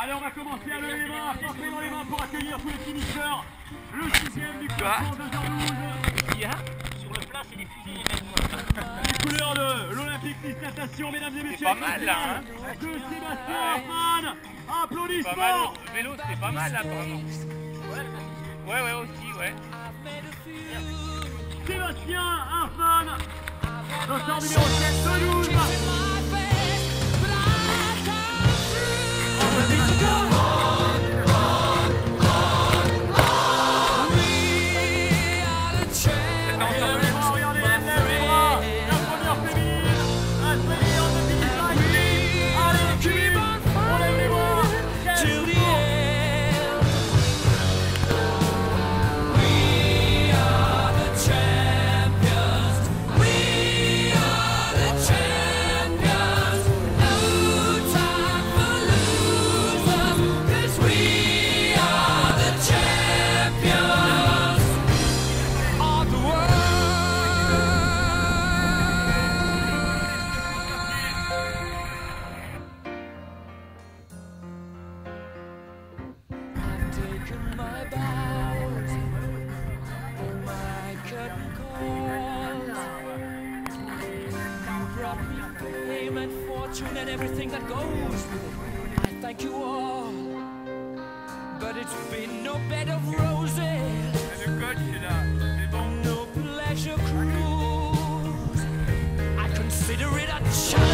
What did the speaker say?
Allez, on va commencer à lever les mains, à dans les mains pour accueillir tous les finisseurs. Le sixième du classement de hein Sur le plat, c'est des fusils Les couleurs de l'Olympique Nice Natation, mesdames et messieurs. pas mal hein là, De Sébastien Herman. Applaudissements. Pas vélo, c'est pas mal là, apparemment. Ouais, ouais, aussi, ouais. Sébastien Herman. 涙をしてするんだ and everything that goes. I thank you all, but it's been no bed of roses, no pleasure cruise. I consider it a challenge.